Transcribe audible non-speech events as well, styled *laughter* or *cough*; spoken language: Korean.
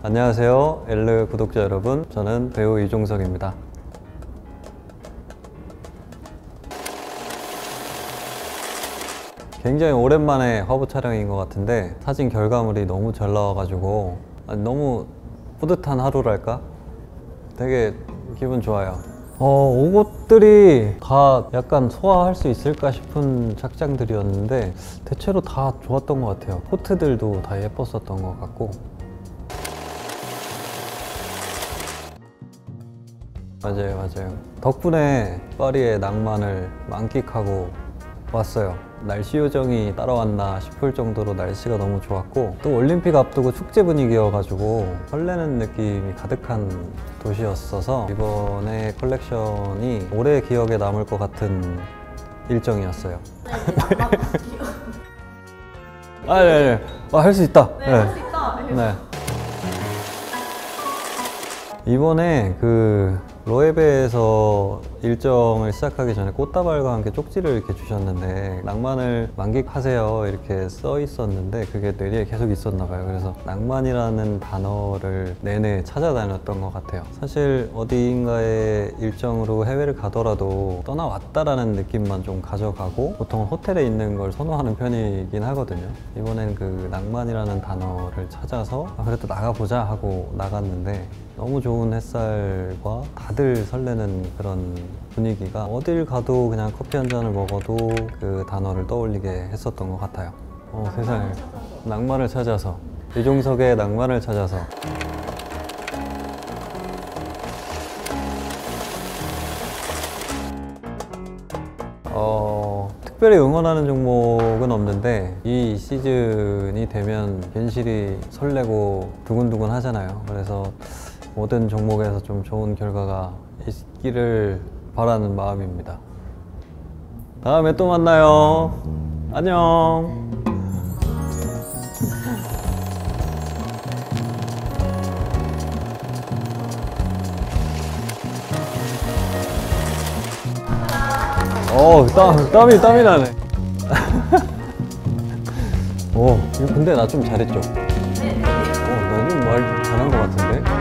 안녕하세요. 엘르 구독자 여러분. 저는 배우 이종석입니다. 굉장히 오랜만에 화보 촬영인 것 같은데 사진 결과물이 너무 잘 나와가지고 너무 뿌듯한 하루랄까? 되게 기분 좋아요. 어, 옷들이 다 약간 소화할 수 있을까 싶은 착장들이었는데 대체로 다 좋았던 것 같아요. 코트들도 다 예뻤었던 것 같고 맞아요, 맞아요. 덕분에 파리의 낭만을 만끽하고 왔어요. 날씨 요정이 따라왔나 싶을 정도로 날씨가 너무 좋았고 또 올림픽 앞두고 축제 분위기여가지고 설레는 느낌이 가득한 도시였어서 이번에 컬렉션이 오래 기억에 남을 것 같은 일정이었어요. *laughs* 아, 네, 네. 아, 할 수 있다. 네, 할수 있다. 네. 이번에 그 로에베에서 일정을 시작하기 전에 꽃다발과 함께 쪽지를 이렇게 주셨는데 낭만을 만끽하세요 이렇게 써 있었는데 그게 뇌리에 계속 있었나 봐요. 그래서 낭만이라는 단어를 내내 찾아다녔던 것 같아요. 사실 어디인가에 일정으로 해외를 가더라도 떠나왔다라는 느낌만 좀 가져가고 보통 호텔에 있는 걸 선호하는 편이긴 하거든요. 이번엔 그 낭만이라는 단어를 찾아서 아, 그래도 나가보자 하고 나갔는데 너무 좋은 햇살과 다들 설레는 그런 분위기가 어딜 가도 그냥 커피 한 잔을 먹어도 그 단어를 떠올리게 했었던 것 같아요. 어, 세상에. 낭만을 찾아서. 이종석의 낭만을 찾아서. 어, 특별히 응원하는 종목은 없는데 이 시즌이 되면 괜시리 설레고 두근두근 하잖아요. 그래서 모든 종목에서 좀 좋은 결과가 있기를 바라는 마음입니다. 다음에 또 만나요. 안녕. 어, 땀, 땀이, 땀이 나네. 오, *laughs* 이거 근데 나 좀 잘했죠? 어, 나좀말 잘한 것 같은데?